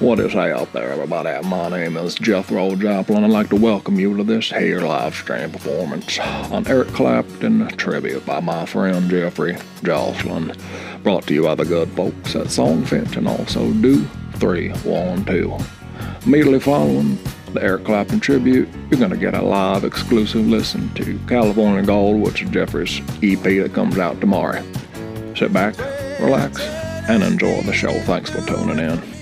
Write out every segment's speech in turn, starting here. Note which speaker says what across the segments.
Speaker 1: What is out there, everybody? My name is Jethro Joplin. I'd like to welcome you to this here live stream performance on Eric Clapton tribute by my friend Jeffrey Joslin. Brought to you by the good folks at Songfinch and also Do 312. Immediately following the Eric Clapton tribute, you're going to get a live exclusive listen to California Gold, which is Jeffrey's EP that comes out tomorrow. Sit back, relax, and enjoy the show. Thanks for tuning in.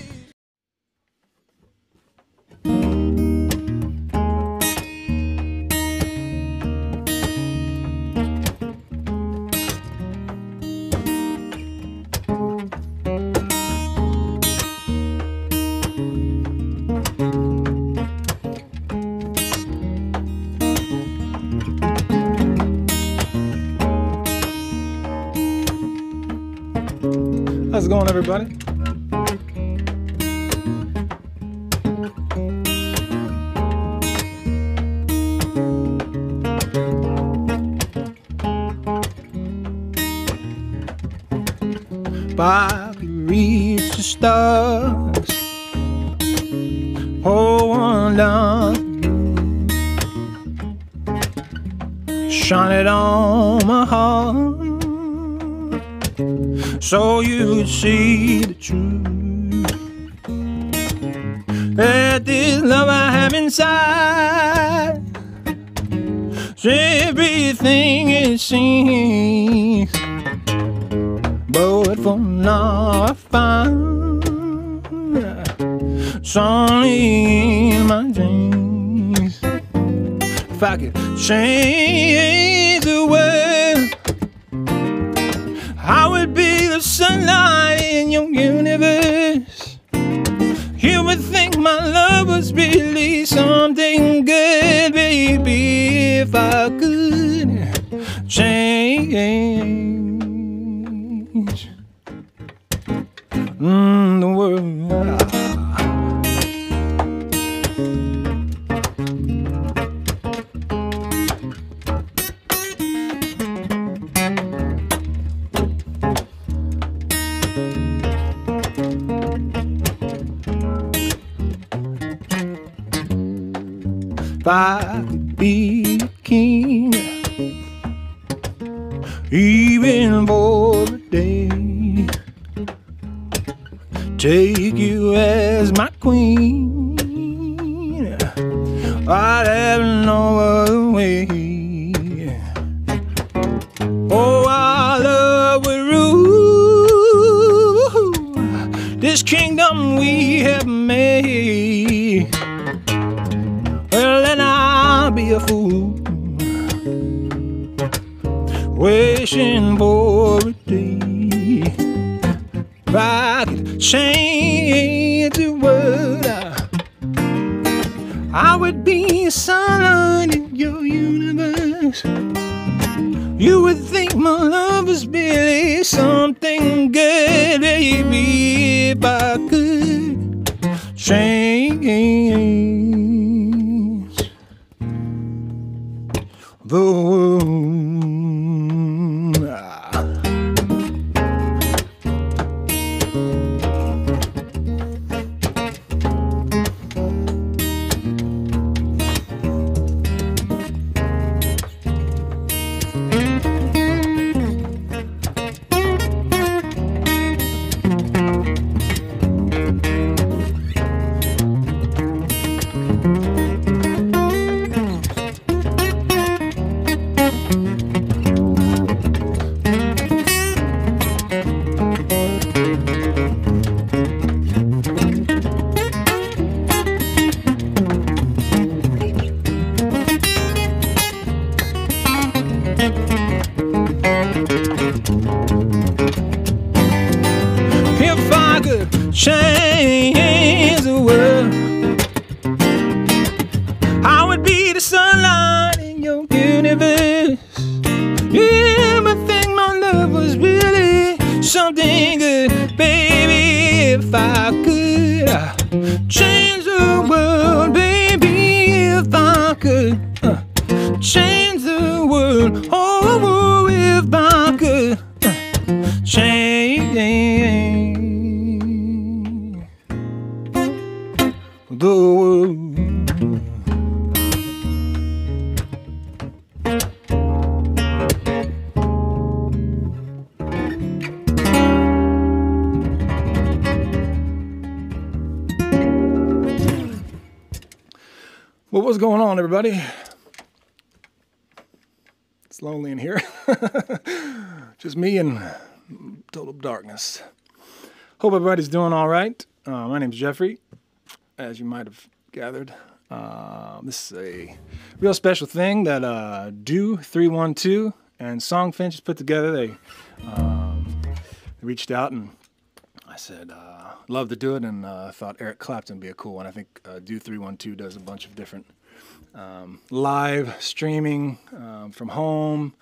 Speaker 1: Going, everybody?
Speaker 2: Bobby reach the stars. Pour one down. Shine it on my heart. So you would see the truth. That this love I have inside. Everything it seems. But for now I find it's only in my dreams. If I could change I could be king, even for a day, take you as my queen, I'd what's going on, everybody? It's lonely in here. Just me and total darkness. Hope everybody's doing all right. Uh, my name's Jeffrey, as you might have gathered. Uh, this is a real special thing that uh, Do 312 and Songfinch put together. They, um, reached out and I said, uh, love to do it, and uh, I thought Eric Clapton would be a cool one. I think uh, Do 312 does a bunch of different um, live streaming um, from home.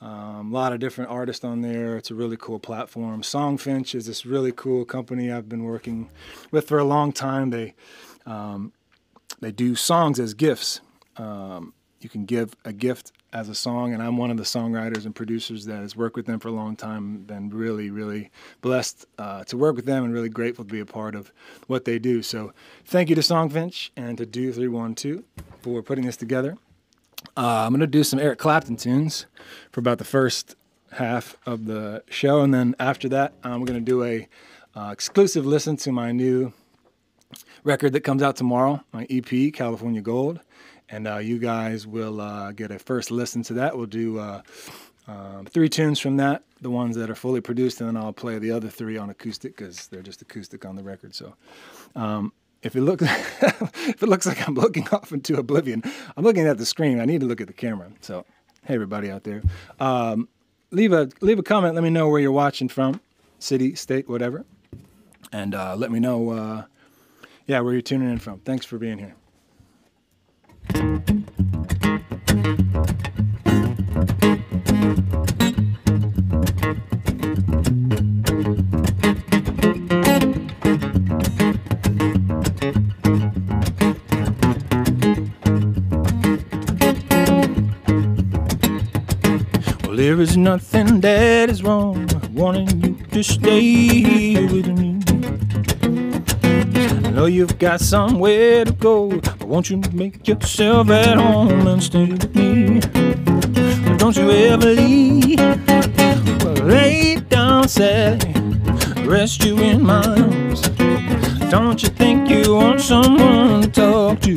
Speaker 2: Um, a lot of different artists on there. It's a really cool platform. Songfinch is this really cool company I've been working with for a long time. They um, they do songs as gifts. Um, you can give a gift as a song, and I'm one of the songwriters and producers that has worked with them for a long time. Been really, really blessed uh, to work with them, and really grateful to be a part of what they do. So, thank you to Songfinch and to Do Three One Two for putting this together. Uh, I'm going to do some Eric Clapton tunes for about the first half of the show, and then after that, I'm going to do a uh, exclusive listen to my new record that comes out tomorrow, my EP, California Gold, and uh, you guys will uh, get a first listen to that. We'll do uh, um, three tunes from that, the ones that are fully produced, and then I'll play the other three on acoustic because they're just acoustic on the record. So. Um, if it looks if it looks like I'm looking off into oblivion, I'm looking at the screen. I need to look at the camera. So, hey everybody out there, um, leave a leave a comment. Let me know where you're watching from, city, state, whatever, and uh, let me know, uh, yeah, where you're tuning in from. Thanks for being here. There is nothing that is wrong wanting you to stay here with me. Know you've got somewhere to go, but won't you make yourself at home and stay with me? Don't you ever leave? Lay down, Sally, rest you in my arms. Don't you think you want someone to talk to?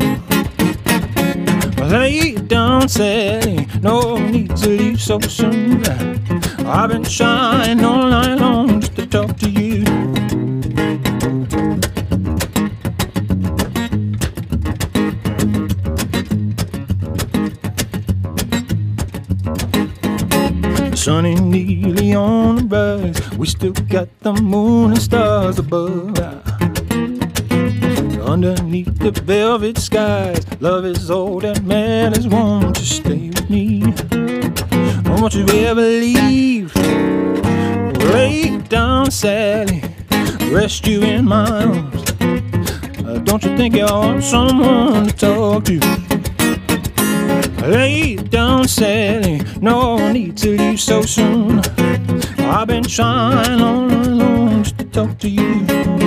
Speaker 2: Lay down, Sally. No need to leave so soon. I've been trying all night long got the moon and stars above. Underneath the velvet skies, love is all that matters. Won't you stay with me? Won't you ever leave? Lay down, Sally, rest you in my arms. Uh, don't you think you want someone to talk to? Lay down, Sally, no need to leave so soon. I've been trying all along just to talk to you.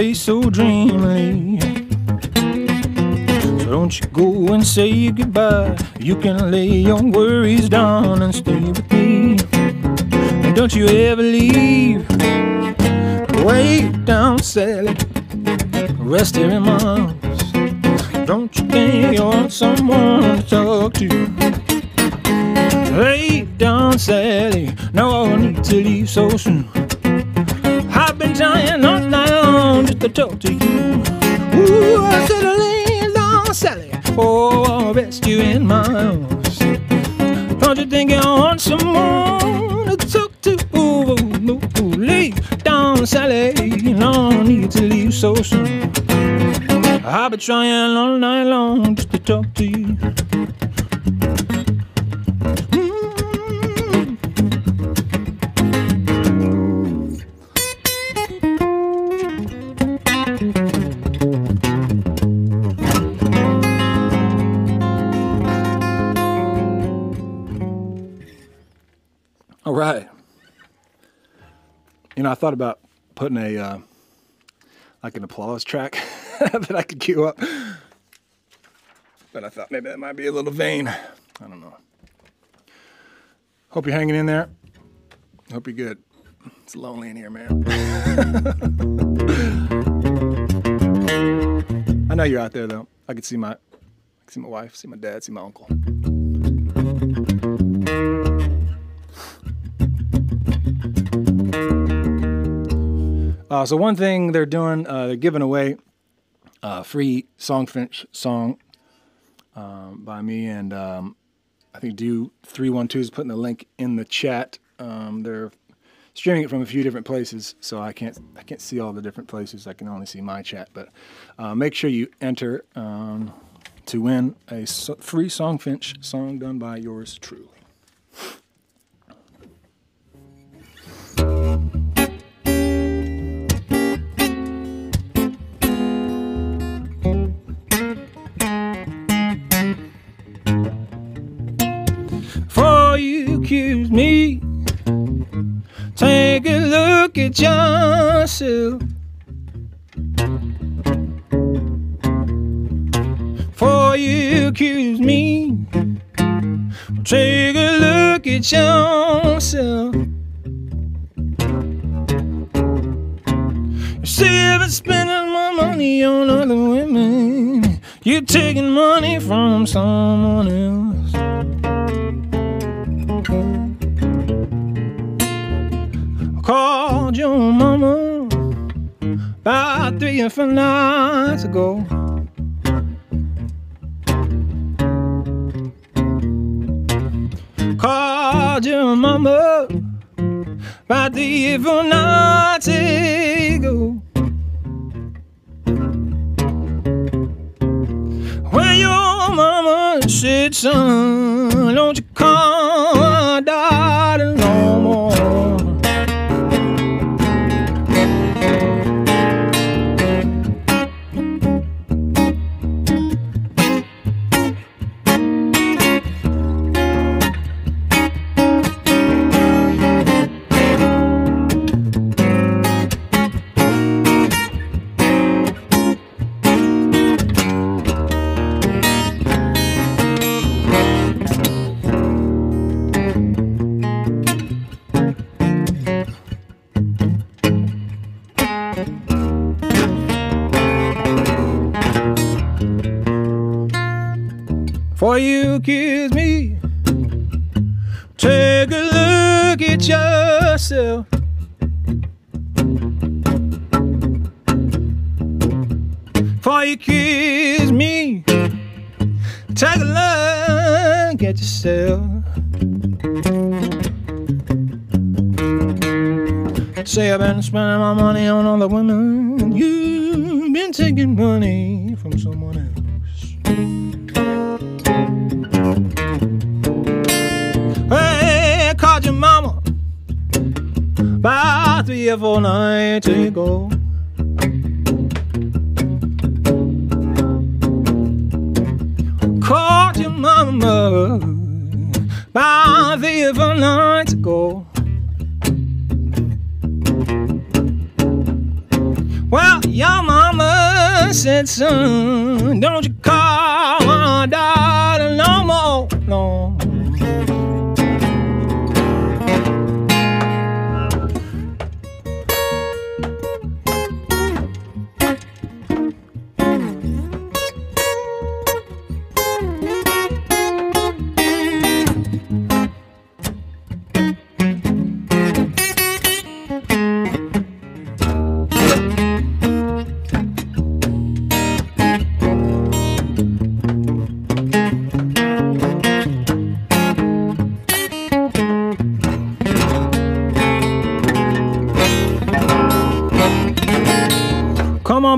Speaker 2: Face so dreamily. So don't you go and say goodbye. You can lay your worries down and stay with me. And don't you ever leave. Way down, Sally. Rest here in my arms. Don't you think you want someone to talk to? Lay down, Sally. No I need to leave so soon. I've been trying all night long to talk to you. Ooh, I said, lean down, Sally. Oh, I'll rest you in my arms. Don't you think you want someone to talk to? Ooh, ooh, ooh, lay down, Sally. No need to leave so soon. I've been trying all night long just to talk to you. You know, I thought about putting a uh, like an applause track that I could cue up, but I thought maybe that might be a little vain. I don't know. Hope you're hanging in there. Hope you're good. It's lonely in here, man. I know you're out there though. I can see my, I can see my wife, see my dad, see my uncle. Uh, so one thing they're doing, uh, they're giving away a free Songfinch song um, by me, and um, I think Do three one two is putting the link in the chat. Um, they're streaming it from a few different places, so I can't I can't see all the different places. I can only see my chat, but uh, make sure you enter um, to win a free Songfinch song done by yours truly. Accuse me. Take a look at yourself. Before you accuse me, take a look at yourself. You say I've been spending my money on other women. You're taking money from someone else. Three or four nights ago. Called your mama about three or four nights ago. When your mama said, son, don't you call Say I've been spending my money on other women. You've been taking money from someone else. Hey, I called your mama about three or four nights ago. Son, don't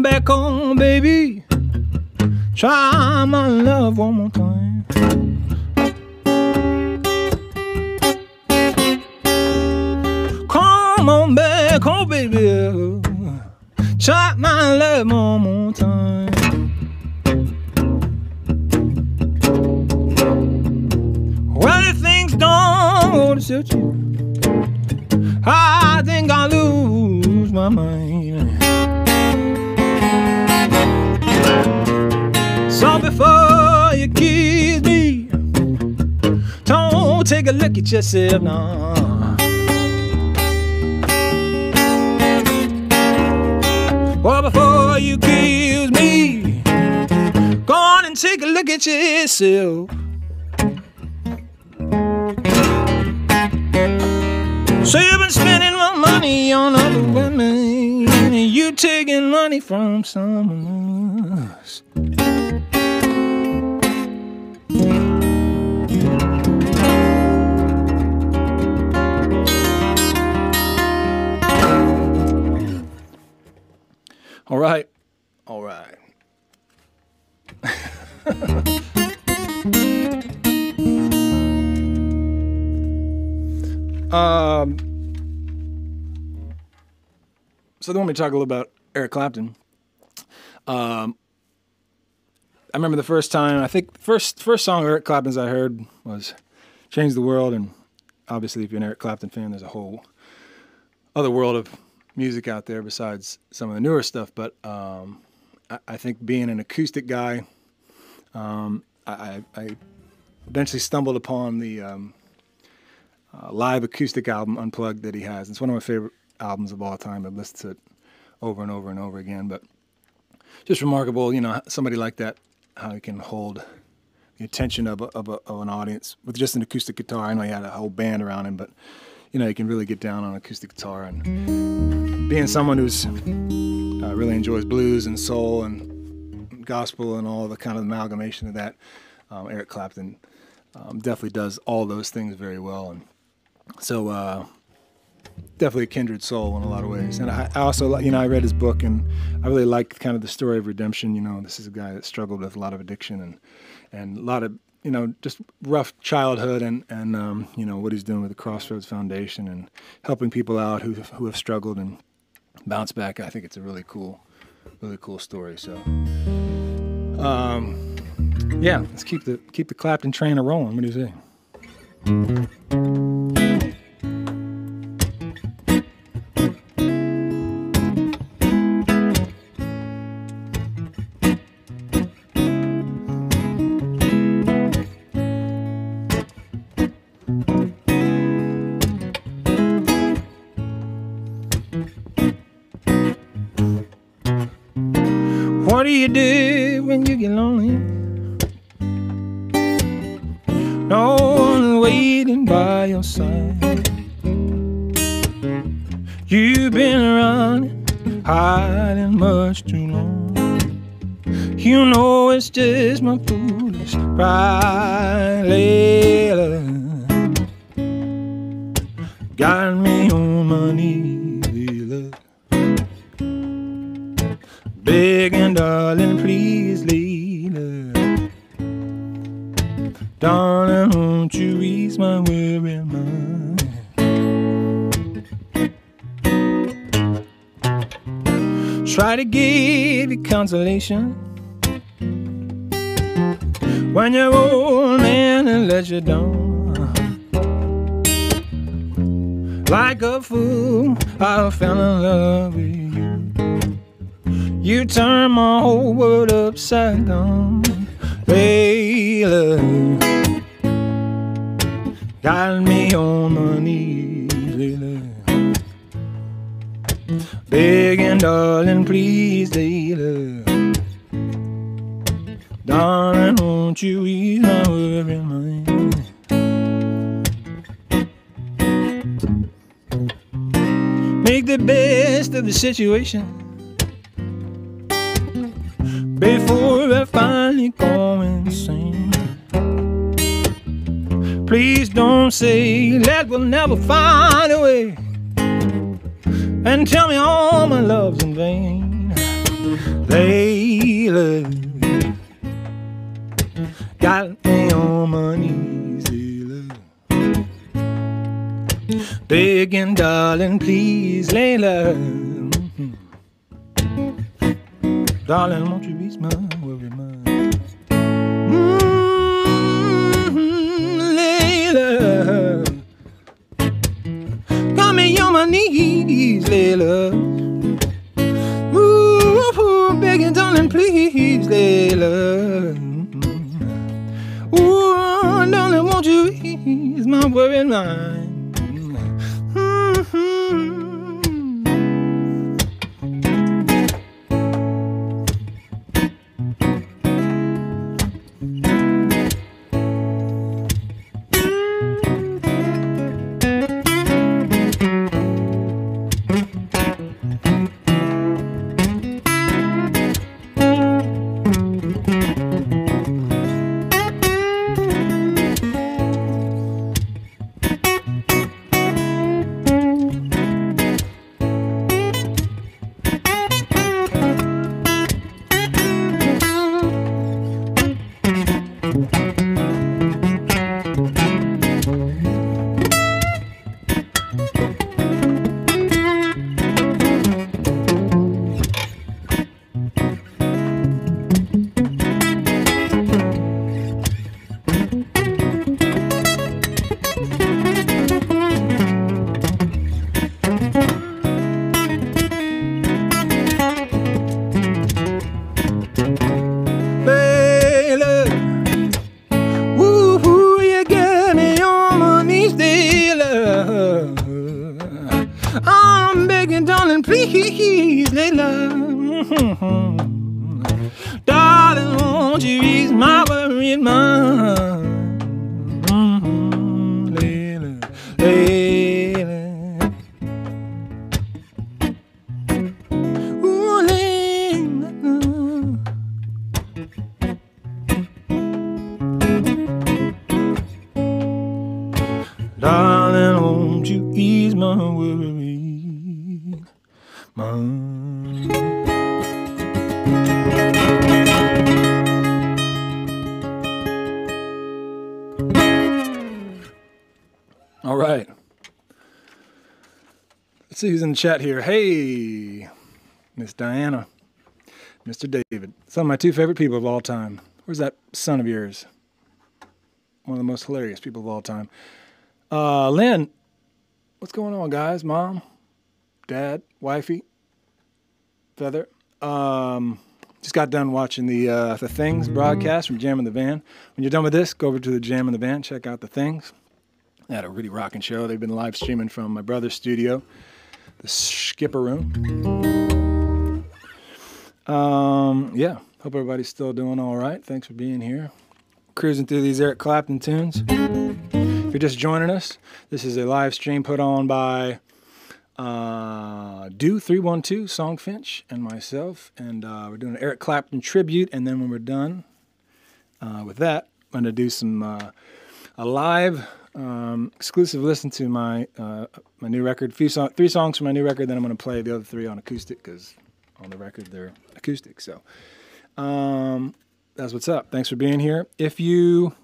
Speaker 2: back home, baby. Try my love one more time. Yourself now. Well, before you kiss me, go on and take a look at yourself. So you've been spending my money on other women, and you taking money from someone me talk a little about Eric Clapton. Um, I remember the first time. I think first first song Eric Clapton's I heard was "Change the World," and obviously, if you're an Eric Clapton fan, there's a whole other world of music out there besides some of the newer stuff. But um, I, I, think being an acoustic guy, um, I, I, eventually stumbled upon the um, uh, live acoustic album Unplugged that he has. It's one of my favorite albums of all time. I've listened to it over and over and over again. But just remarkable, you know, somebody like that, how he can hold the attention of, a, of, a, of an audience with just an acoustic guitar. I know he had a whole band around him, but you know, he can really get down on acoustic guitar. And being someone who's uh, really enjoys blues and soul and gospel and all the kind of amalgamation of that, um, Eric Clapton um, definitely does all those things very well. And so, uh, definitely a kindred soul in a lot of ways. And I, also, you know, I read his book and I really like kind of the story of redemption. You know, this is a guy that struggled with a lot of addiction and and a lot of you know, just rough childhood and, and um, you know, what he's doing with the Crossroads Foundation and helping people out who, who have struggled and bounce back. I think it's a really cool, really cool story. So, um, yeah, let's keep the, keep the Clapton train a rolling. What do you say? You do when you get lonely? No one waiting by your side. You've been running, hiding much too long. You know it's just my foolish pride, Try to give you consolation when your old man and let you down. Like a fool, I fell in love with you. You turned my whole world upside down, Layla. Got me on my knees, Layla. Begging, darling, please, Layla. Darling, won't you ease my worry mind? Make the best of the situation before I finally go insane. Please don't say that we'll never find a way and tell me all my love's in vain. Layla. Got me on my knees, Layla. Begging, darling, please, Layla. Mm-hmm. Darling, won't you ease my worry my knees, Layla. Ooh, begging, darling, please, Layla. Ooh, darling, won't you ease my worried mind? Mm-hmm. Please, Layla. Darling, won't you ease my worried mind? Who's in the chat here. Hey, Miss Diana, Mr. David. Some of my two favorite people of all time. Where's that son of yours? One of the most hilarious people of all time. Uh, Lynn, what's going on, guys? Mom, dad, wifey, feather. Um, just got done watching the uh, the Things broadcast from Jam in the Van. When you're done with this, go over to the Jam in the Van, check out the Things. They had a really rocking show. They've been live streaming from my brother's studio, the Skipper Room. Um, yeah, hope everybody's still doing all right. Thanks for being here. Cruising through these Eric Clapton tunes. If you're just joining us, this is a live stream put on by uh, Do312, Songfinch, and myself. And uh, we're doing an Eric Clapton tribute. And then when we're done uh, with that, I'm going to do some uh, a live um, exclusive listen to my uh, my new record. Few three songs from my new record. Then I'm going to play the other three on acoustic because on the record they're acoustic. So um, that's what's up. Thanks for being here. If you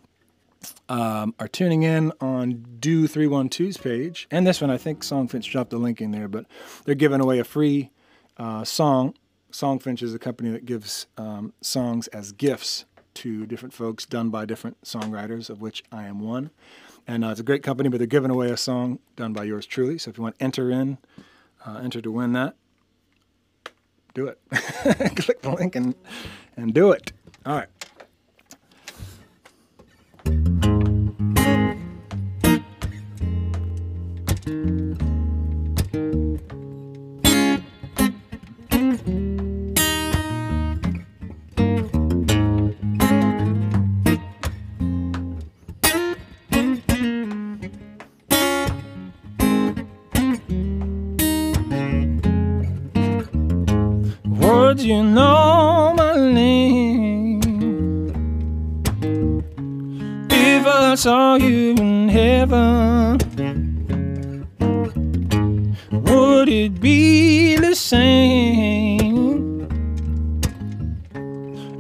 Speaker 2: um, are tuning in on Do 312's page, and this one, I think Songfinch dropped a link in there, but they're giving away a free uh, song. Songfinch is a company that gives um, songs as gifts to different folks done by different songwriters, of which I am one. And uh, it's a great company, but they're giving away a song done by yours truly. So if you want to enter in, uh, enter to win that, do it. Click the link and, and do it. All right. you know my name. If I saw you in heaven, would it be the same?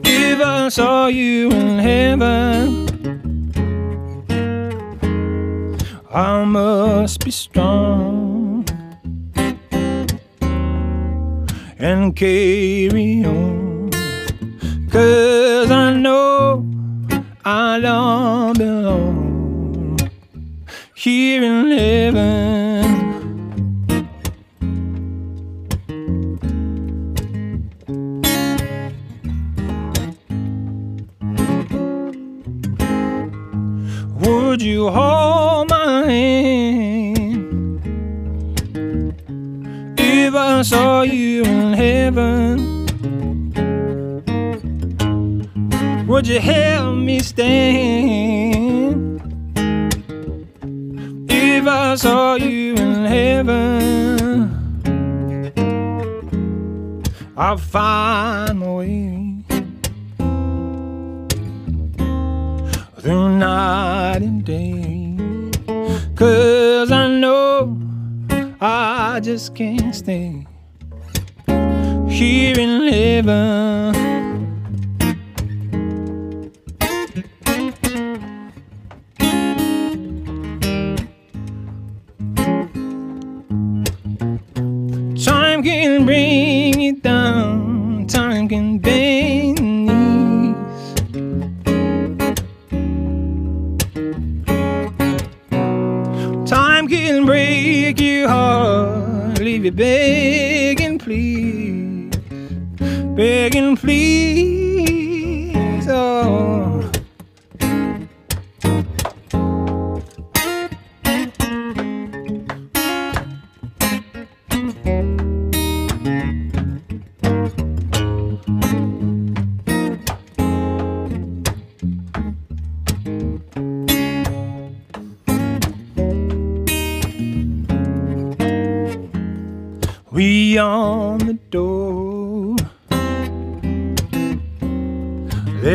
Speaker 2: If I saw you in heaven, I must be strong and cave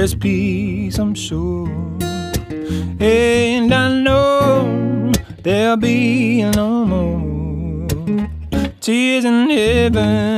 Speaker 2: there's peace, I'm sure. And I know there'll be no more tears in heaven.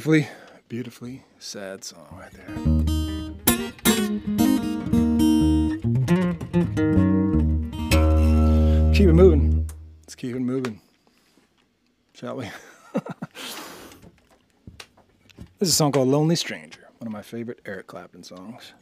Speaker 2: beautifully, beautifully sad song right there. Keep it moving. Let's keep it moving, shall we? this is a song called Lonely Stranger, one of my favorite Eric Clapton songs.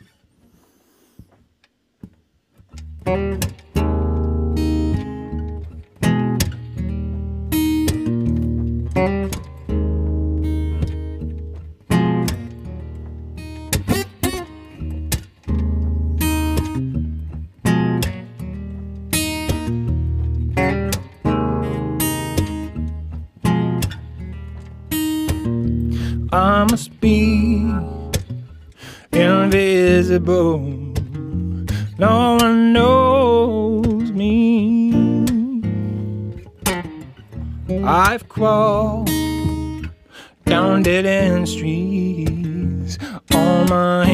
Speaker 2: must be invisible. No one knows me. I've crawled down dead end streets. All my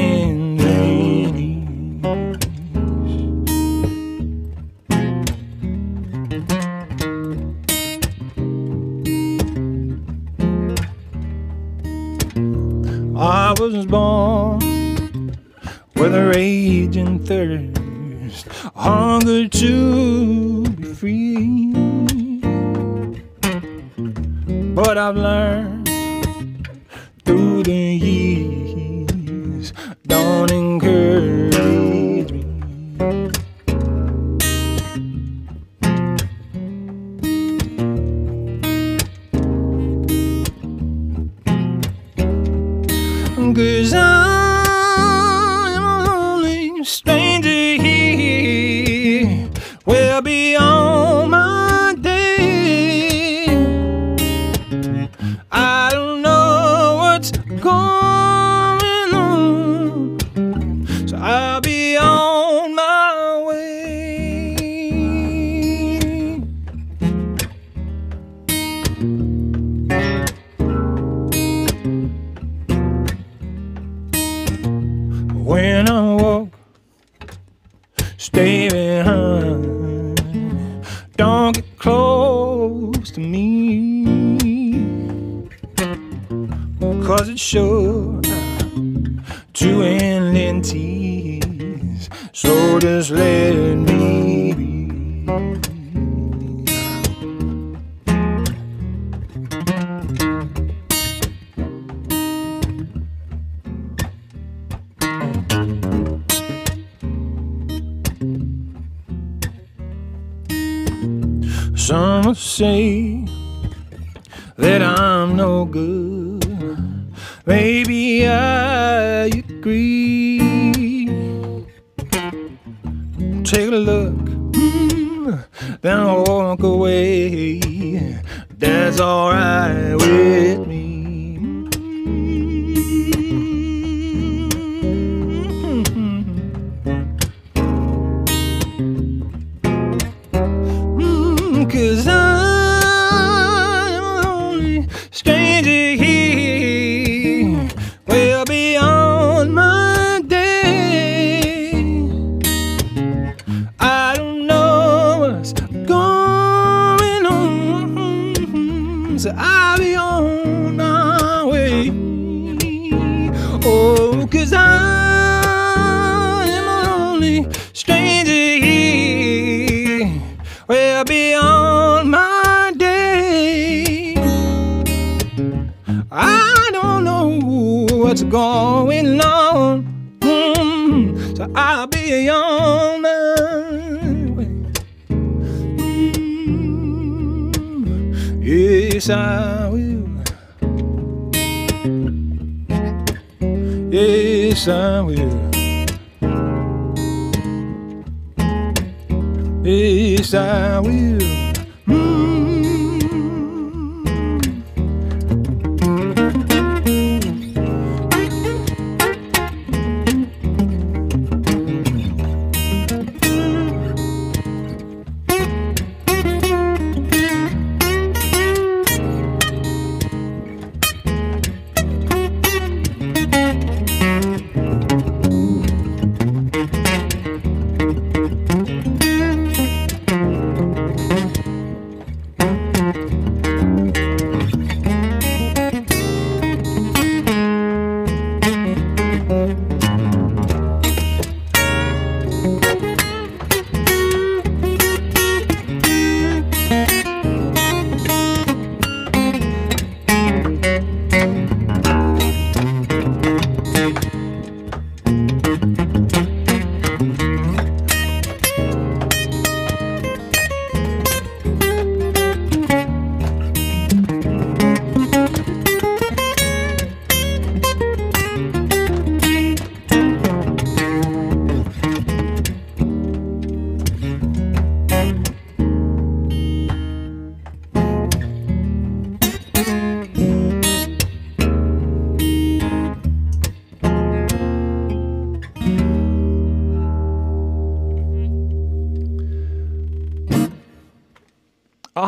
Speaker 2: that I'm no good. Maybe I agree. Take a look, mm, then walk away. That's alright with me.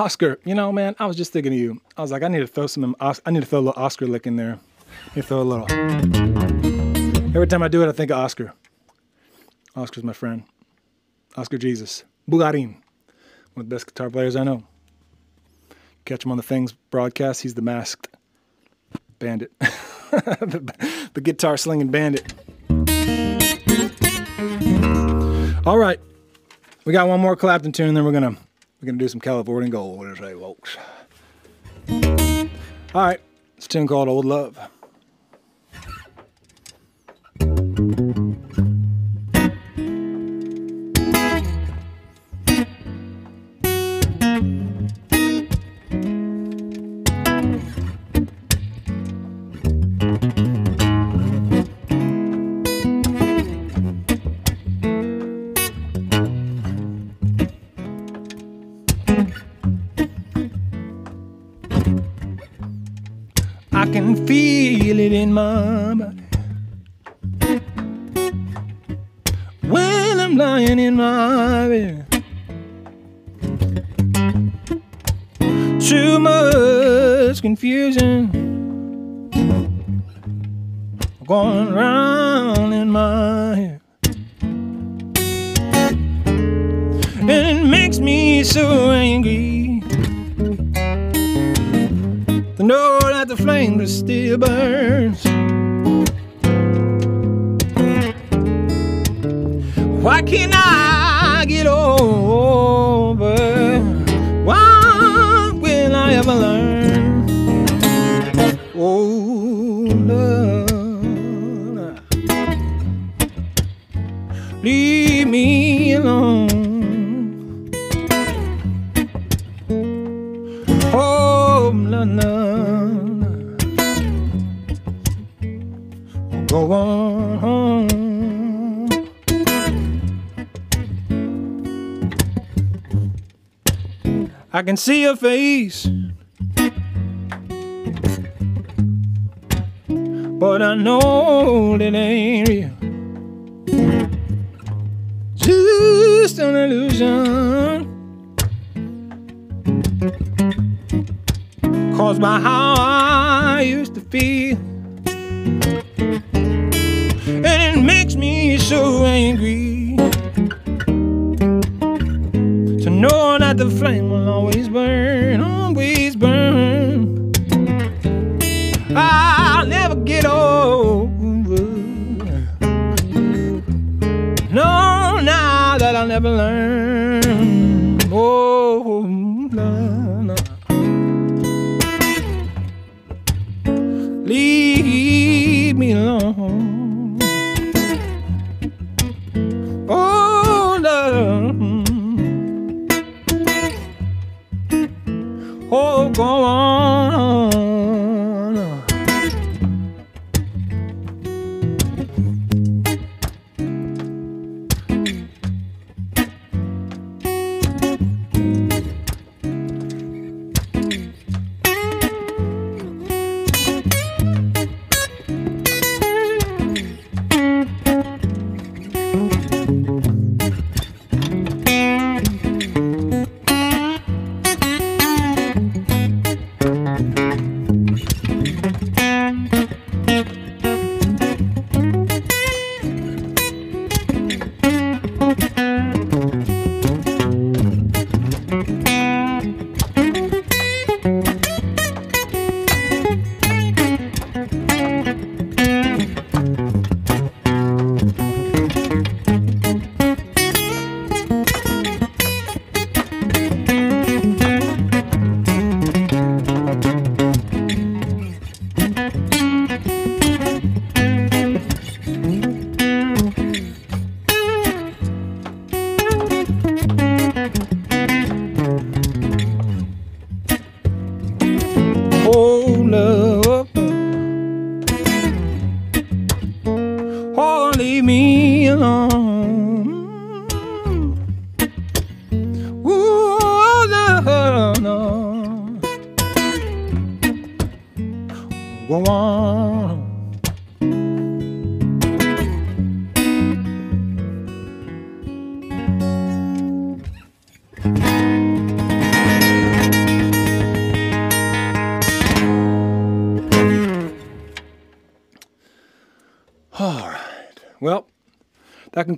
Speaker 2: Oscar, you know, man, I was just thinking of you. I was like, I need to throw some, I need to throw a little Oscar lick in there. You throw a little. Every time I do it, I think of Oscar. Oscar's my friend. Oscar Jesus. Bugarin. One of the best guitar players I know. Catch him on the Things broadcast. He's the masked bandit, the, the guitar slinging bandit. All right. We got one more Clapton tune, then we're going to we're going to do some California gold with today, folks. All right, it's a tune called Old Love. home, London. I home. I can see your face. But I know that ain't real. Just an illusion. Cause my how I used to feel And it makes me so angry. To know that the flame will always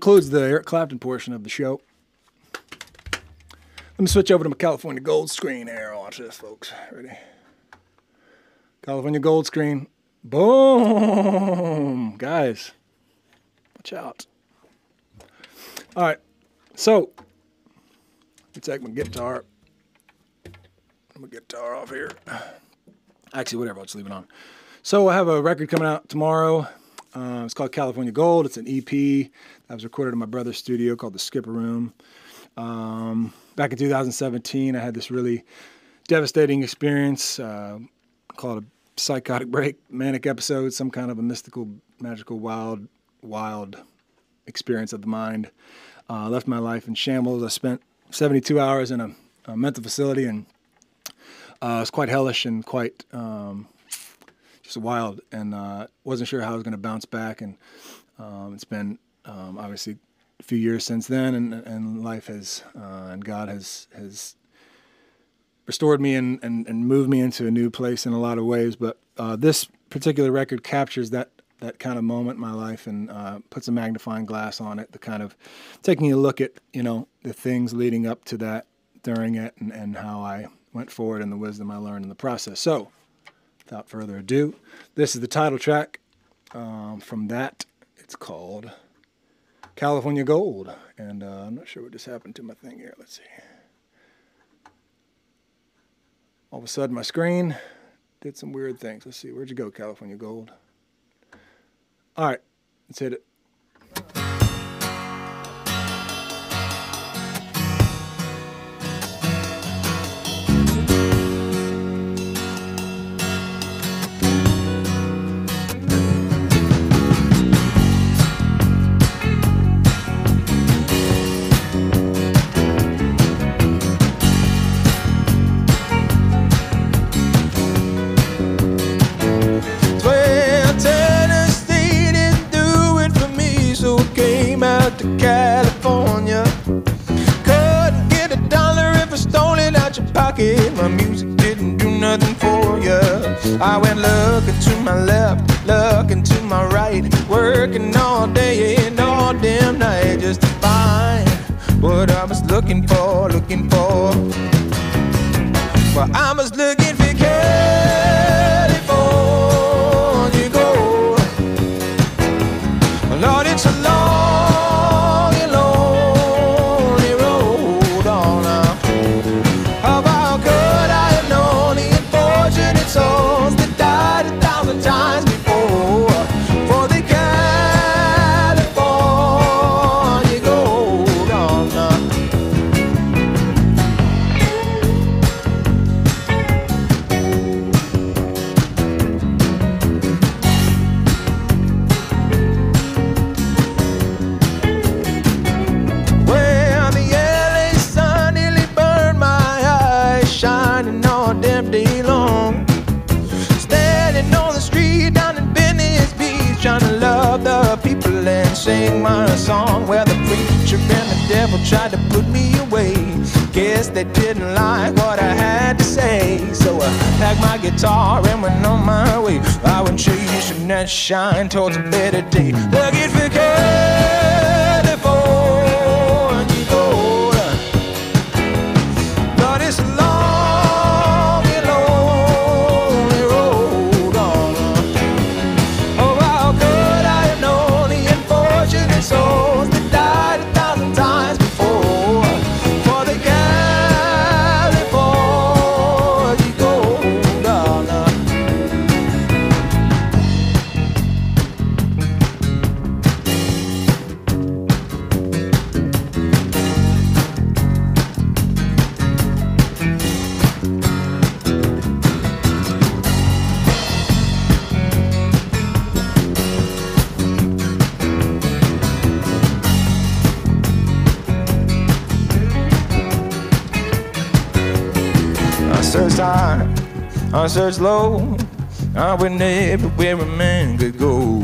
Speaker 2: concludes the Eric Clapton portion of the show. Let me switch over to my California gold screen here. Watch this, folks. Ready? California gold screen.
Speaker 3: Boom! Guys, watch out. All right, so let me take my guitar. My guitar off here. Actually, whatever, I'll just leave it on. So I have a record coming out tomorrow. Uh, it's called California Gold. It's an EP that was recorded in my brother's studio called the Skipper Room. Um, back in 2017, I had this really devastating experience uh, called a psychotic break, manic episode, some kind of a mystical, magical, wild, wild experience of the mind. Uh, left my life in shambles. I spent 72 hours in a, a mental facility and uh, it was quite hellish and quite um, just wild. And uh, wasn't sure how I was going to bounce back. And um, it's been um, obviously a few years since then, and, and life has uh, and God has has restored me and, and, and moved me into a new place in a lot of ways. But uh, this particular record captures that that kind of moment in my life and uh, puts a magnifying glass on it, the kind of taking a look at you know the things leading up to that, during it, and, and how I went forward and the wisdom I learned in the process. So, without further ado, this is the title track um, from that. It's called California Gold, and uh, I'm not sure what just happened to my thing here. Let's see. All of a sudden, my screen did some weird things. Let's see, where'd you go, California Gold? All right, let's hit it.
Speaker 2: Looking for, looking for. Well, I was looking towards I searched low, I went everywhere a man could go.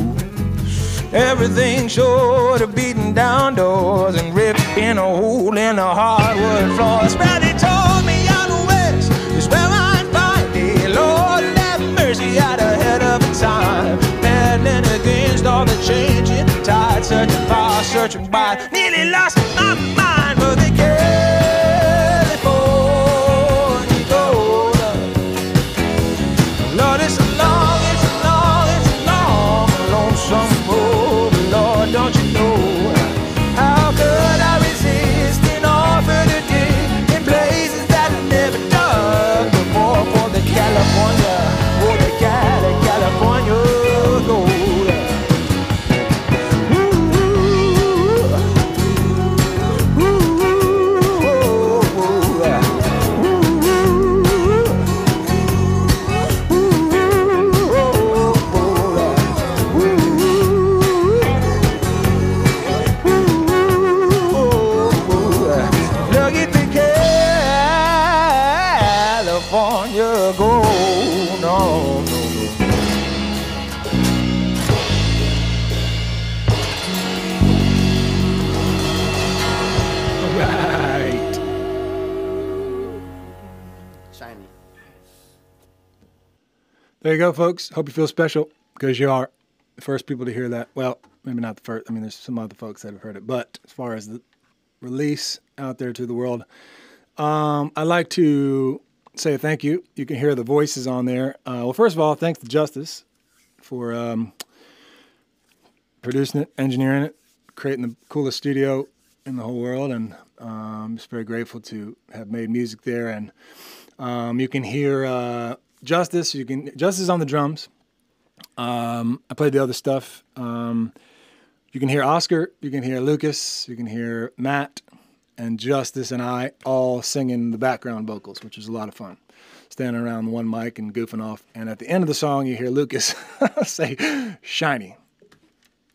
Speaker 2: Everything short of beating down doors and ripping a hole in the hardwood floors. Well, they told me out west is where I'd find it. Lord, have mercy, out ahead of time. Paddling against all the changing tide, searching far, searching wide. You go, folks. Hope you feel special because you are the first people to hear that. Well, maybe not the first. I mean, there's some other folks that have heard it, but as far as the release out there to the world, um, I'd like to say thank you. You can hear the voices on there. Uh, well, first of all, thanks to Justice for um, producing it, engineering it, creating the coolest studio in the whole world, and um, I'm just very grateful to have made music there. And um, you can hear uh, Justice. You can Justice on the drums. Um, I played the other stuff. Um, you can hear Oscar. You can hear Lucas. You can hear Matt and Justice and I all singing the background vocals, which is a lot of fun. Standing around one mic and goofing off. And at the end of the song, you hear Lucas say, shiny.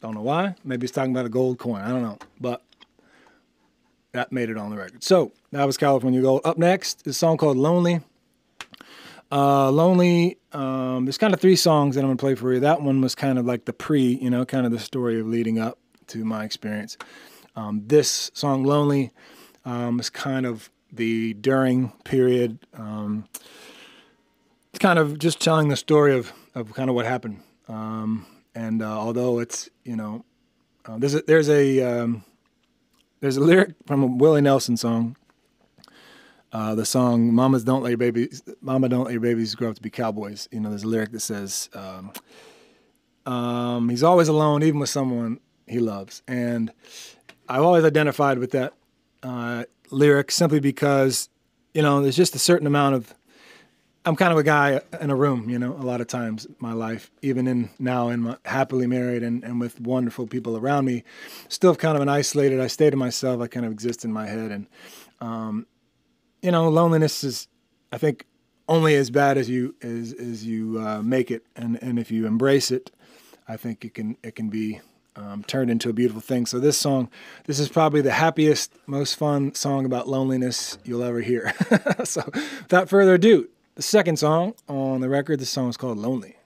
Speaker 2: Don't know why. Maybe he's talking about a gold coin. I don't know. But that made it on the record. So that was California Gold. Up next is a song called Lonely. Uh, Lonely, um, there's kind of three songs that I'm going to play for you. That one was kind of like the pre, you know, kind of the story of leading up to my experience. Um, this song, Lonely, um, is kind of the during period. Um, it's kind of just telling the story of, of kind of what happened. Um, and uh, although it's, you know, uh, there's a, there's a, um, there's a lyric from a Willie Nelson song uh, the song "Mamas Don't Let Your Babies," "Mama Don't Let Your Babies Grow Up to Be Cowboys." You know, there's a lyric that says, um, um, "He's always alone, even with someone he loves," and I've always identified with that uh, lyric simply because, you know, there's just a certain amount of. I'm kind of a guy in a room, you know, a lot of times in my life, even in now in my happily married and, and with wonderful people around me, still kind of an isolated. I stay to myself. I kind of exist in my head, and um, you know, loneliness is, I think, only as bad as you as as you uh, make it, and and if you embrace it, I think it can it can be um, turned into a beautiful thing. So this song, this is probably the happiest, most fun song about loneliness you'll ever hear. so without further ado, the second song on the record, this song is called "Lonely."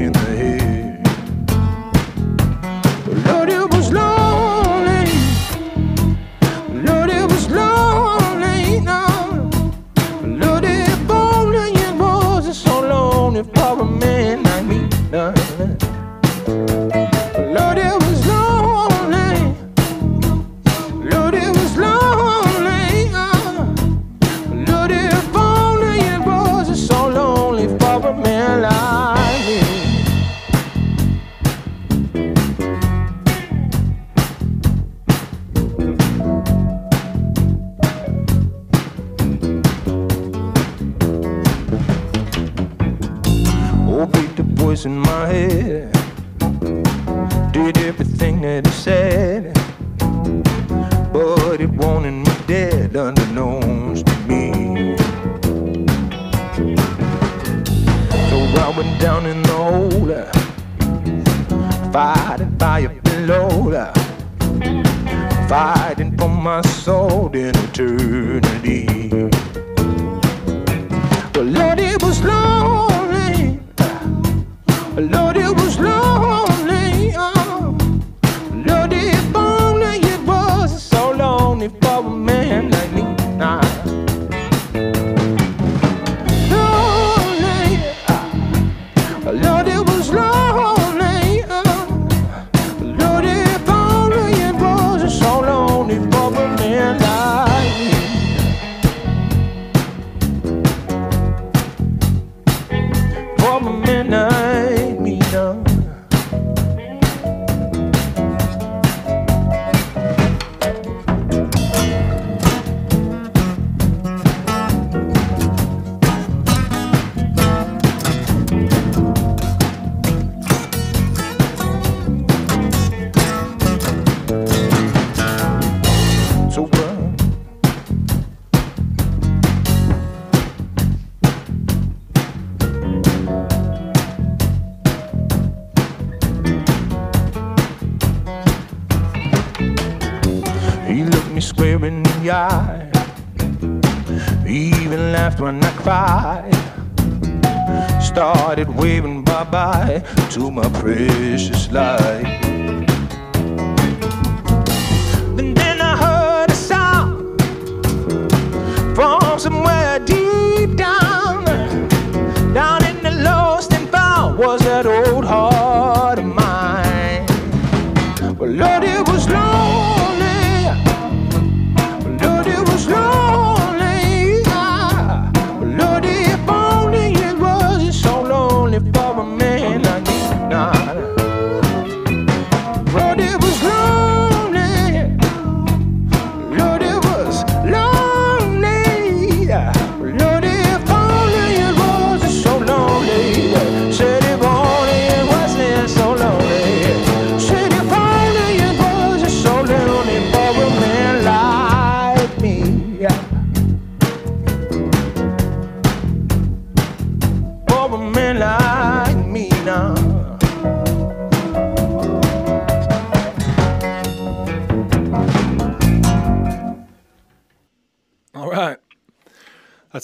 Speaker 4: In the head? Waving bye bye to my precious life.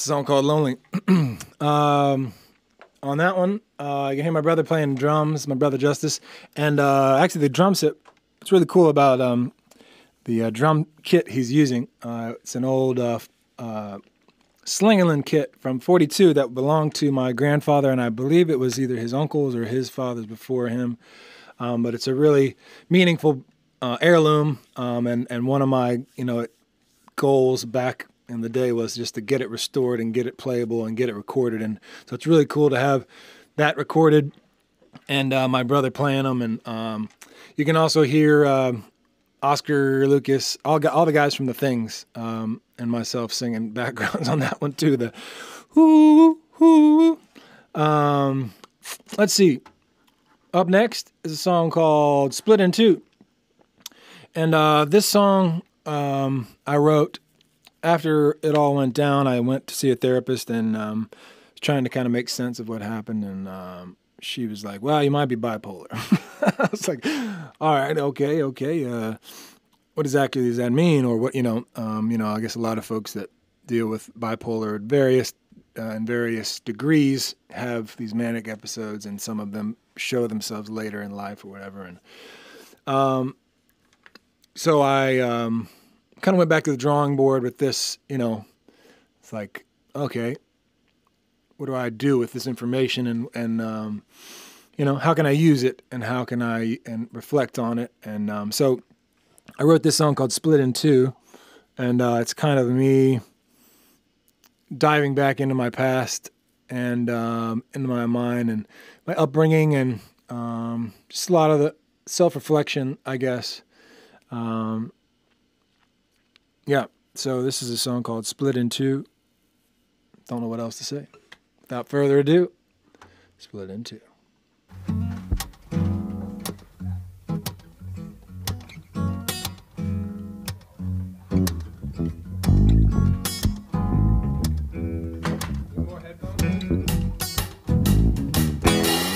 Speaker 2: Song called Lonely. um, on that one, uh, you can hear my brother playing drums, my brother Justice. And uh, actually, the drum set, it's really cool about um, the uh, drum kit he's using. Uh, it's an old uh, uh, Slingerland kit from 42 that belonged to my grandfather, and I believe it was either his uncle's or his father's before him. Um, but it's a really meaningful uh, heirloom, um, and, and one of my, you know, goals back in the day was just to get it restored and get it playable and get it recorded. And so it's really cool to have that recorded and uh, my brother playing them. And um, you can also hear uh, Oscar Lucas, all, all the guys from The Things, um, and myself singing backgrounds on that one too. The whoo, whoo. Um, let's see. Up next is a song called Split in Two. And uh, this song um, I wrote after it all went down. I went to see a therapist and um, was trying to kind of make sense of what happened. And um, she was like, "Well, you might be bipolar." I was like, "All right, okay, okay. Uh, what exactly does that mean?" Or what you know? Um, you know, I guess a lot of folks that deal with bipolar at various uh, in various degrees have these manic episodes, and some of them show themselves later in life or whatever. And um, so I um, kind of went back to the drawing board with this. You know, it's like, okay, what do I do with this information, and and um, you know, how can I use it, and how can I and reflect on it, and um, so I wrote this song called "Split in Two, and uh, it's kind of me diving back into my past and um, into my mind and my upbringing and um, just a lot of the self-reflection, I guess. Um, yeah, so this is a song called "Split in Two. Don't know what else to say. Without further ado, "Split in Two.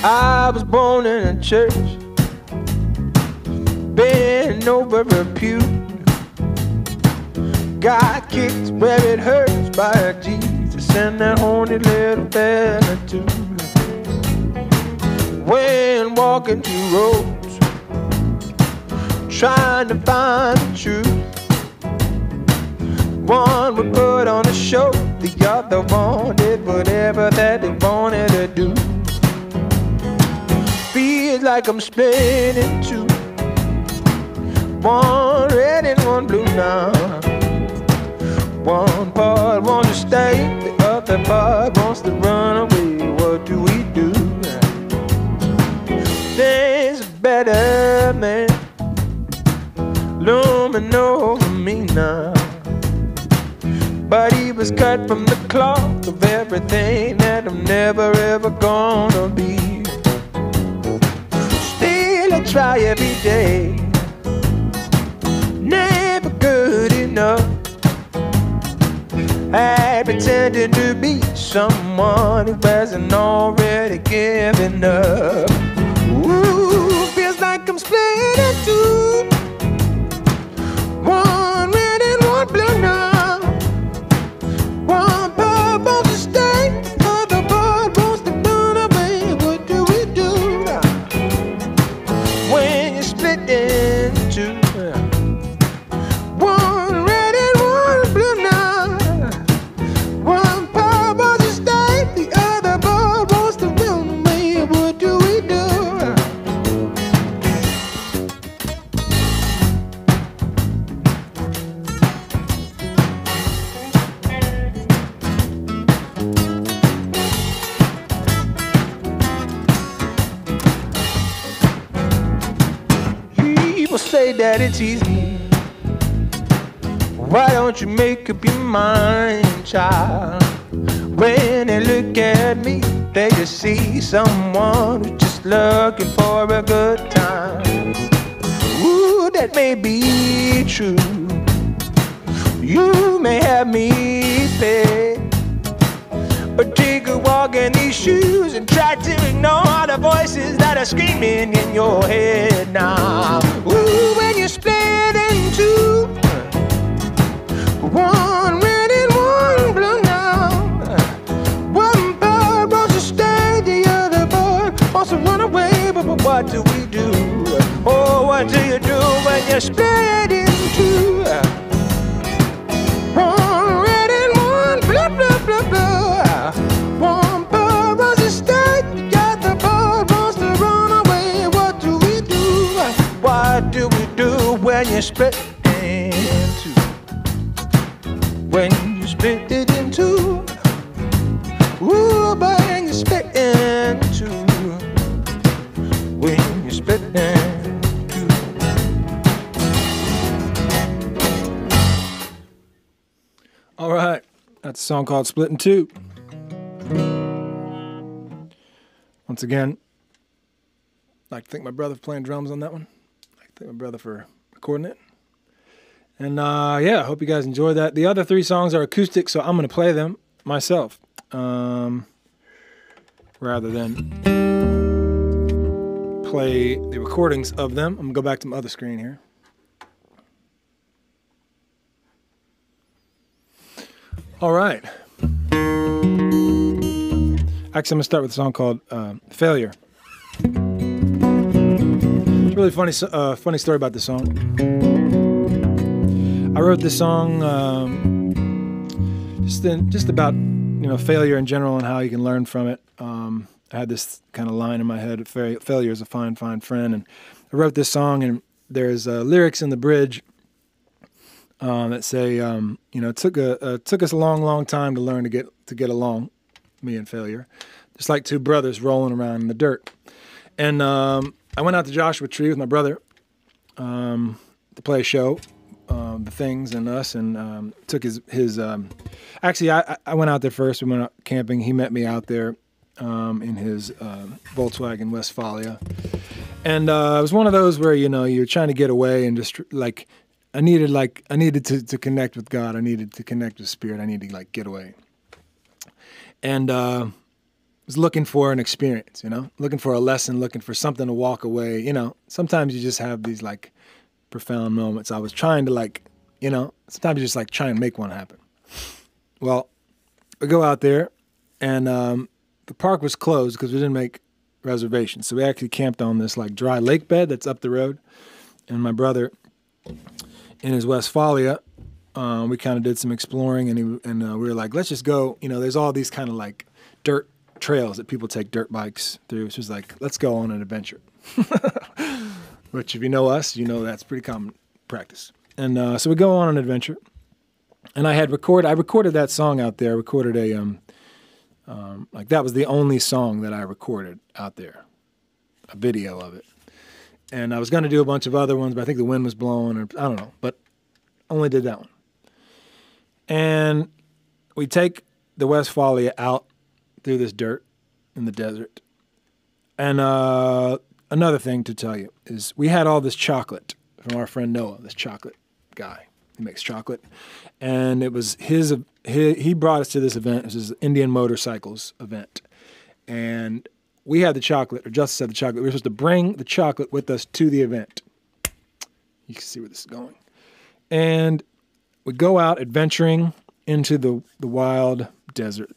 Speaker 4: I was born in a church, bent over a pew. Got kicked where it hurts by Jesus and that horny little fella too. When walking through roads, trying to find the truth. One would put on a show, the other one did whatever that they wanted to do. Feels like I'm split in two. One red and one blue now. One part wants to stay, the other part wants to run away. What do we do? There's a better man looming over me now. Uh, but he was cut from the cloth of everything that I'm never ever gonna be. Still, I try every day. Never good enough. I pretended to be someone who hasn't already given up. Ooh, feels like I'm split in two. One red and one blue now. Child? When they look at me, they just see someone who's just looking for a good time. Ooh, that may be true. You may have me paid. But take a walk in these shoes and try to ignore all the voices that are screaming in your head now. Ooh, when you what do we do? Oh, what do you do when you split in two? One red and one blue, blue, blue. One wants to stay, the other wants to run away. What do we do? What do we do when you split
Speaker 2: That's a song called Split in Two. Once again, I'd like to thank my brother for playing drums on that one. I'd like to thank my brother for recording it. And uh, yeah, I hope you guys enjoyed that. The other three songs are acoustic, so I'm going to play them myself um, rather than play the recordings of them. I'm going to go back to my other screen here. All right. Actually, I'm gonna start with a song called uh, "Failure." It's a really funny, uh, funny story about this song. I wrote this song um, just in, just about you know failure in general and how you can learn from it. Um, I had this kind of line in my head: "Failure is a fine, fine friend." And I wrote this song, and there's uh, lyrics in the bridge um, that say, um, you know, it took a uh, took us a long, long time to learn to get to get along, me and failure, just like two brothers rolling around in the dirt. And um, I went out to Joshua Tree with my brother um, to play a show, um, the things and us, and um, took his his. Actually, I I went out there first. We went out camping. He met me out there in his uh, Volkswagen Westfalia, and uh, it was one of those where you know you're trying to get away and just like I needed like I needed to, to connect with God. I needed to connect with Spirit. I needed to like get away. And uh, was looking for an experience, you know, looking for a lesson, looking for something to walk away. You know, sometimes you just have these like profound moments. I was trying to like, you know, sometimes you just like try and make one happen. Well, we go out there, and um, the park was closed because we didn't make reservations. So we actually camped on this like dry lake bed that's up the road, and my brother in his Westfalia, um, we kind of did some exploring, and he, and uh, we were like, let's just go. You know, there's all these kind of like dirt trails that people take dirt bikes through. So it's like, let's go on an adventure. Which, if you know us, you know that's pretty common practice. And uh, so we go on an adventure, and I had record. I recorded that song out there. I recorded a um, um, like that was the only song that I recorded out there, a video of it and I was going to do a bunch of other ones, but I think the wind was blowing, or I don't know, but only did that one. And we take the Westfalia out through this dirt in the desert. And uh, another thing to tell you is we had all this chocolate from our friend Noah, this chocolate guy. He makes chocolate, and it was his. He, he brought us to this event. This is Indian Motorcycles event, and we had the chocolate, or Justice had the chocolate. We were supposed to bring the chocolate with us to the event. You can see where this is going. And we go out adventuring into the, the wild desert.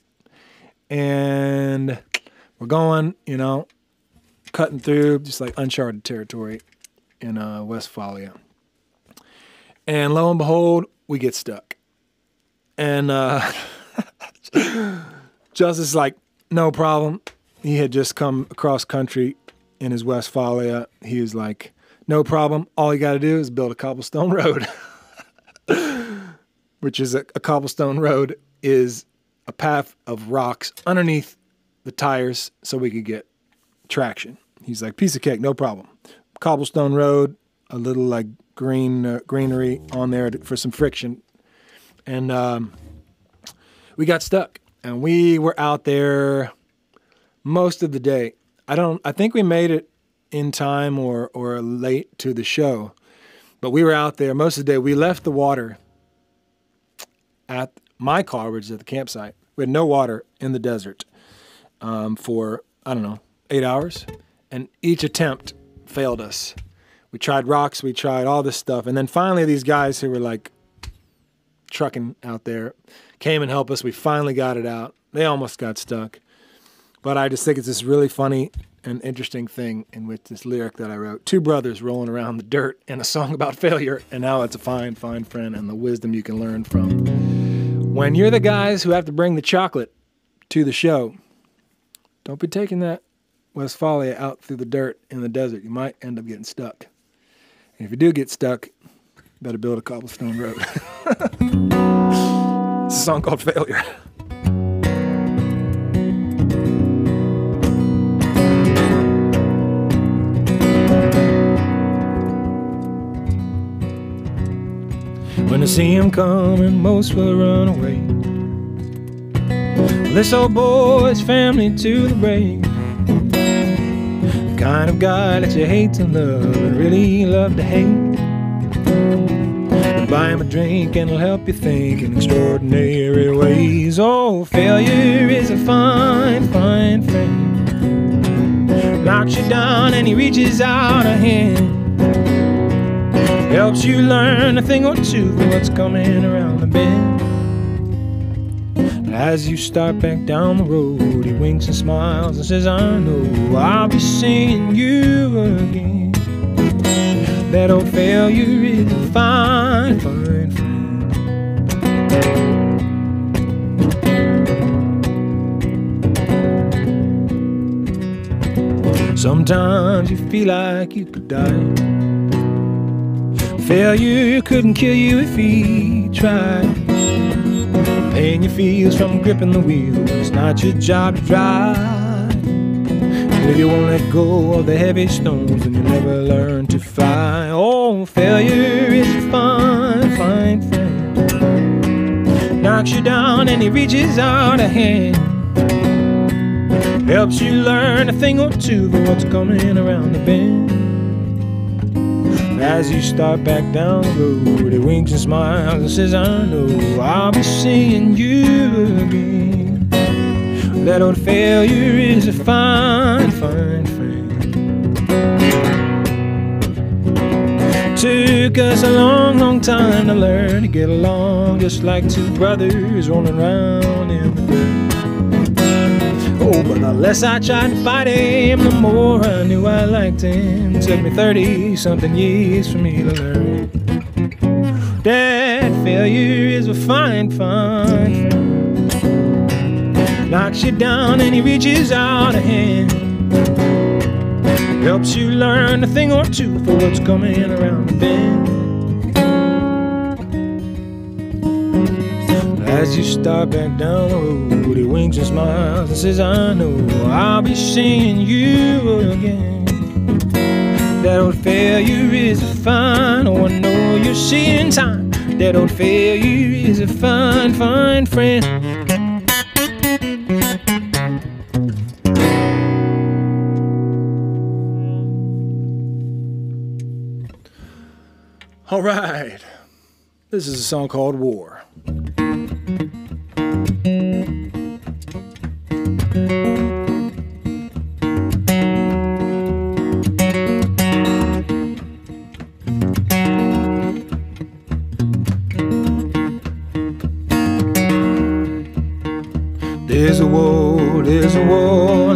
Speaker 2: And we're going, you know, cutting through just like uncharted territory in uh, Westfalia. And lo and behold, we get stuck. And uh, Justice is like, no problem he had just come across country in his Westfalia. He was like, no problem. All you got to do is build a cobblestone road, which is a, a, cobblestone road is a path of rocks underneath the tires so we could get traction. He's like, piece of cake, no problem. Cobblestone road, a little like green uh, greenery on there for some friction, and um, we got stuck. And we were out there most of the day. I don't. I think we made it in time or or late to the show, but we were out there most of the day. We left the water at my car, which is at the campsite. We had no water in the desert um, for I don't know eight hours, and each attempt failed us. We tried rocks, we tried all this stuff, and then finally these guys who were like trucking out there came and helped us. We finally got it out. They almost got stuck, but I just think it's this really funny and interesting thing in which this lyric that I wrote: two brothers rolling around the dirt in a song about failure, and now it's a fine, fine friend and the wisdom you can learn from. When you're the guys who have to bring the chocolate to the show, don't be taking that Westfalia out through the dirt in the desert. You might end up getting stuck. And if you do get stuck, better build a cobblestone road. it's a song called Failure. When I see him coming, most will run away. This old boy's family to the grave. The kind of guy that you hate to love and really love to hate. Buy him a drink and he'll help you think in extraordinary ways. Oh, failure is a fine, fine friend. Knocks you down and he reaches out a hand. Helps you learn a thing or two from what's coming around the bend. As you start back down the road, he winks and smiles and says, I know I'll be seeing you again. That old failure is a fine, fine friend. Sometimes you feel like you could die. Failure couldn't kill you if he tried. The Pain you feels from gripping the wheel. It's not your job to drive. And if you won't let go of the heavy stones, then you'll never learn to fly. Oh, failure is a fine, fine friend. Knocks you down and he reaches out a hand. Helps you learn a thing or two for what's coming around the bend. As you start back down the road, he winks and smiles and says, I know I'll be seeing you again. That old failure is a fine, fine friend. Took us a long, long time to learn to get along, just like two brothers rolling around in the dirt. But the less I tried to fight him, the more I knew I liked him. Took me 30 something years for me to learn that failure is a fine, friend. Knocks you down and he reaches out a hand. Helps you learn a thing or two for what's coming around the bend. As you start back down the road, he winks and smiles and says, I know I'll be seeing you again. That old failure is a fine, oh, I know you're seeing time. That old failure is a fine, fine friend. All right. This is a song called War.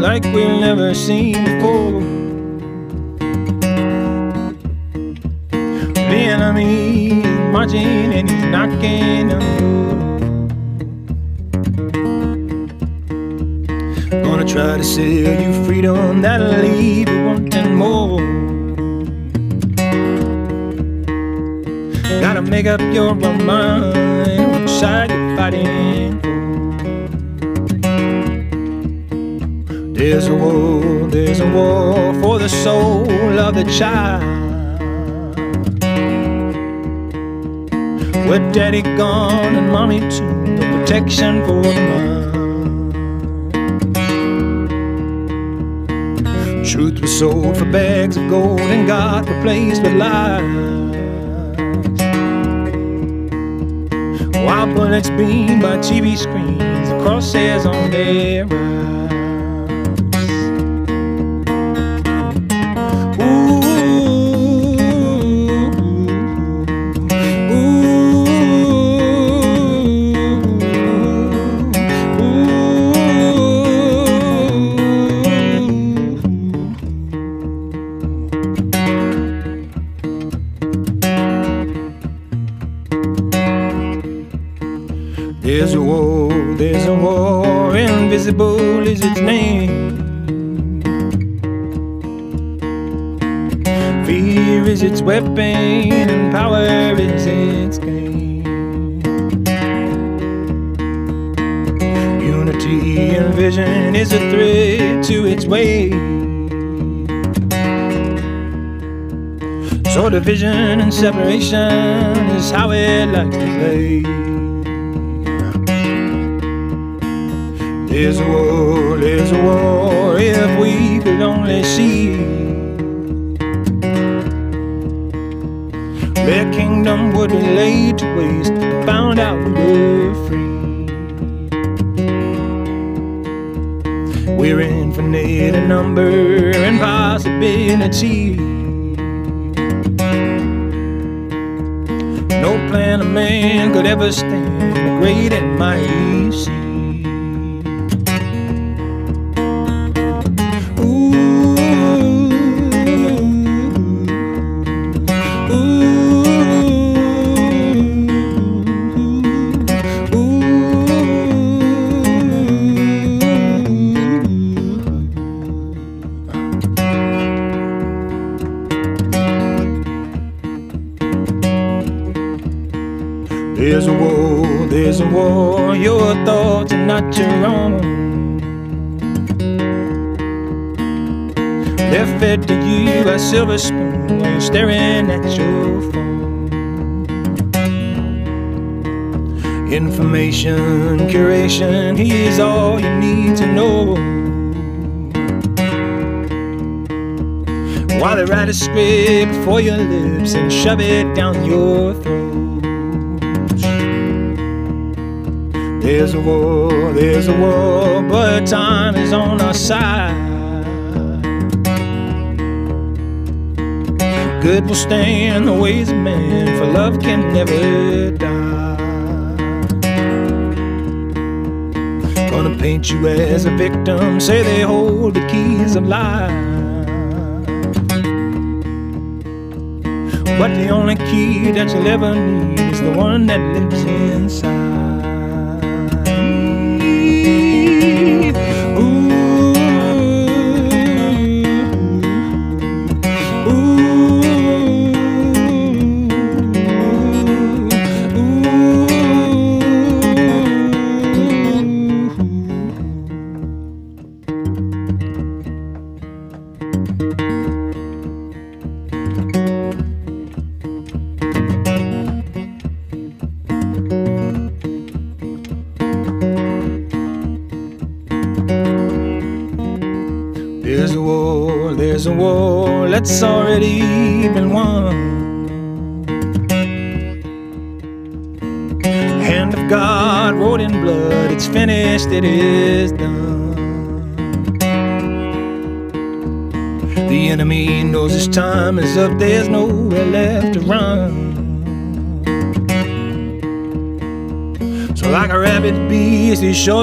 Speaker 2: Like we've never seen before. The enemy is marching and he's knocking on the door. Gonna try to sell you freedom that'll leave you wanting more. Gotta make up your mind which side you're fighting There's a war, there's a war for the soul of the child. With daddy gone and mommy too, no protection for the mom. Truth was sold for bags of gold and God replaced with lies. While bullets beam by TV screens, the crosshairs on their eyes. And you a spoon while you're staring at your phone. Information, curation, here's all you need to know. While they write a script for your lips and shove it down your throat. There's a war, there's a war, but time is on our side. Good will stand the ways of men, for love can never die. Gonna paint you as a victim, say they hold the keys of life. But the only key that you'll ever need is the one that lives inside.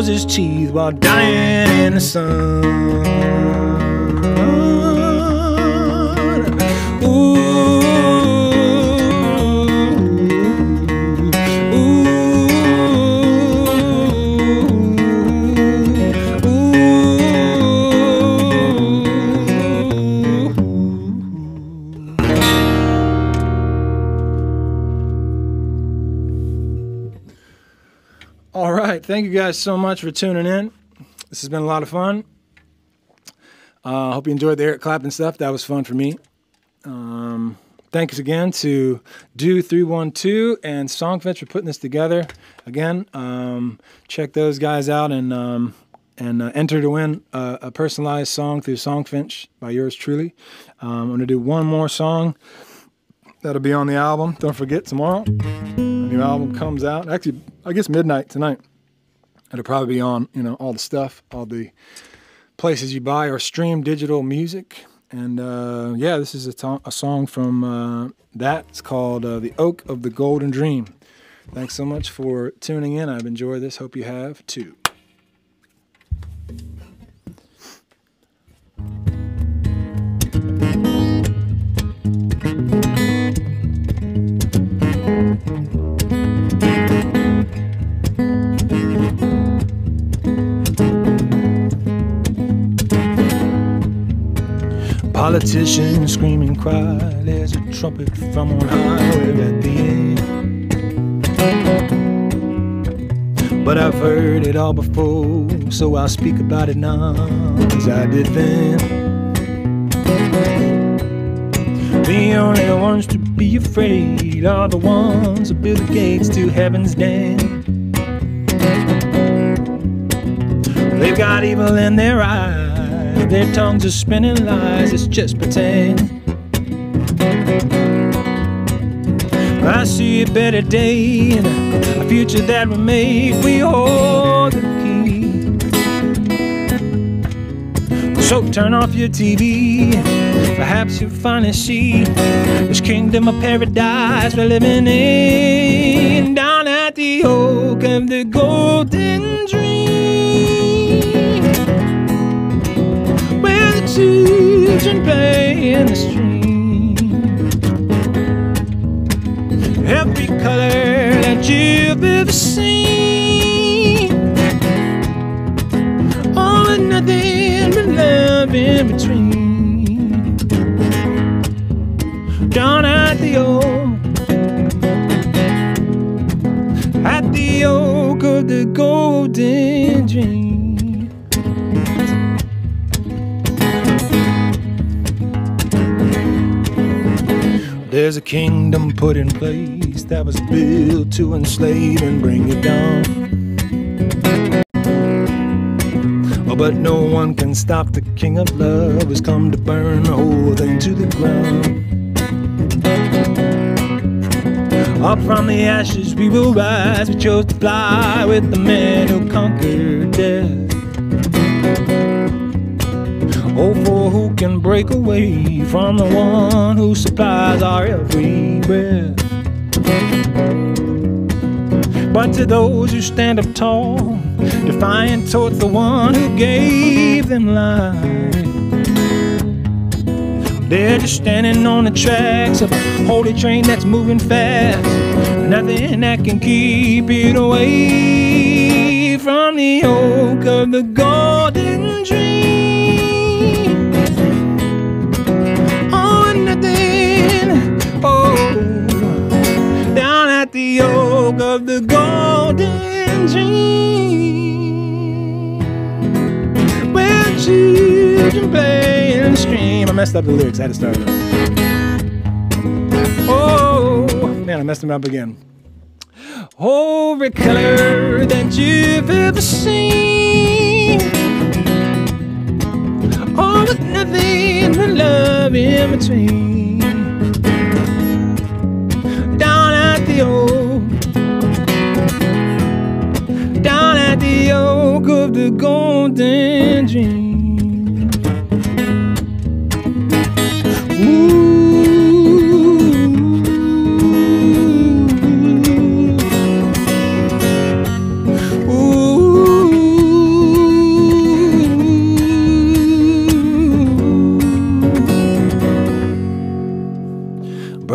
Speaker 2: His teeth while dying in the sun. Thank you guys so much for tuning in. This has been a lot of fun. I uh, hope you enjoyed the Eric Clapton stuff. That was fun for me. Um, thanks again to Do Three One Two and Songfinch for putting this together. Again, um, check those guys out and um, and uh, enter to win a, a, personalized song through Songfinch by yours truly. Um, I'm gonna do one more song that'll be on the album. Don't forget tomorrow, a new album comes out. Actually, I guess midnight tonight. It'll probably be on you know all the stuff, all the places you buy or stream digital music. And uh, yeah, this is a, to- a song from uh, that. It's called uh, The Oak of the Golden Dream. Thanks so much for tuning in. I've enjoyed this. Hope you have too. Politicians scream and cry. There's a trumpet from on high. We're at the end. But I've heard it all before, so I'll speak about it now as I did then. The only ones to be afraid are the ones who build the gates to heaven's den. They've got evil in their eyes their tongues are spinning lies, it's just pretend. I see a better day and a future that will make we hold the key. So turn off your TV, perhaps you'll finally see this kingdom of paradise we're living in down at the oak of the golden dream children play in the stream. Every color that you've ever seen. All and nothing but love in between. There's a kingdom put in place that was built to enslave and bring you down. Oh, but no one can stop the king of love who's come to burn the whole thing to the ground. Up from the ashes we will rise. We chose to fly with the man who conquered death. Can break away from the one who supplies our every breath? But to those who stand up tall, defiant towards the one who gave them life, they're just standing on the tracks of a holy train that's moving fast. Nothing that can keep it away from the oak of the golden dream. The oak of the golden dream. Where children play and scream. I messed up the lyrics, I had to start. Oh, man, I messed them up again. Every color that you've ever seen. Oh, with nothing but love in between. The oak, down at the oak of the golden dream.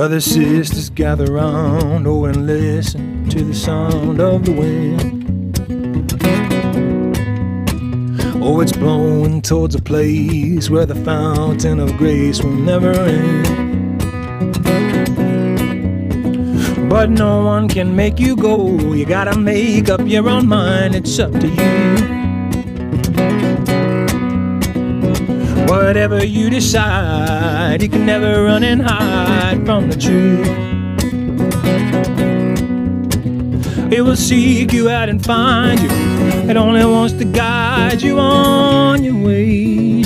Speaker 2: Brothers, sisters, gather round, oh, and listen to the sound of the wind. Oh, it's blowing towards a place where the fountain of grace will never end. But no one can make you go, you gotta make up your own mind, it's up to you. Whatever you decide, you can never run and hide from the truth. It will seek you out and find you. It only wants to guide you on your way.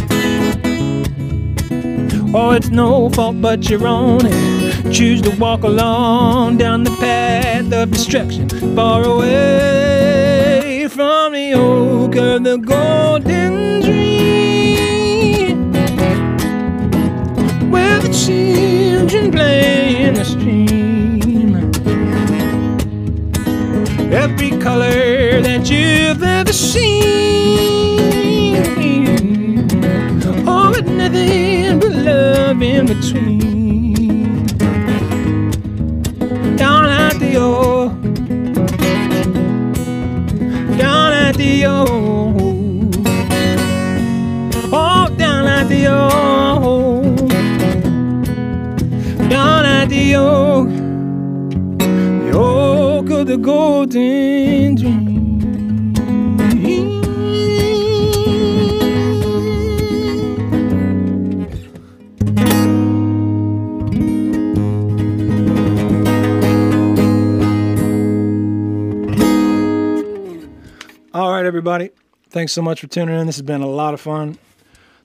Speaker 2: Oh, it's no fault but your own. And choose to walk along down the path of destruction, far away from the oak of the golden dream, children play in the stream. Every color that you've ever seen, oh, but nothing but love in between. Down at the old, golden dream. All right, everybody. Thanks so much for tuning in. This has been a lot of fun.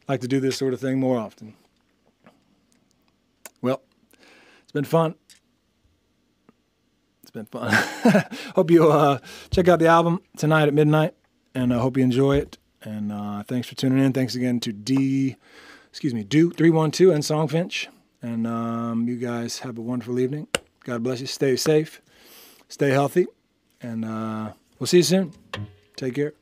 Speaker 2: like to do this sort of thing more often. Well, it's been fun. It's been fun. hope you uh, check out the album tonight at midnight, and I hope you enjoy it. And uh, thanks for tuning in. Thanks again to D, excuse me, Do three one two and Songfinch. And um, you guys have a wonderful evening. God bless you. Stay safe, stay healthy, and uh, we'll see you soon. Take care.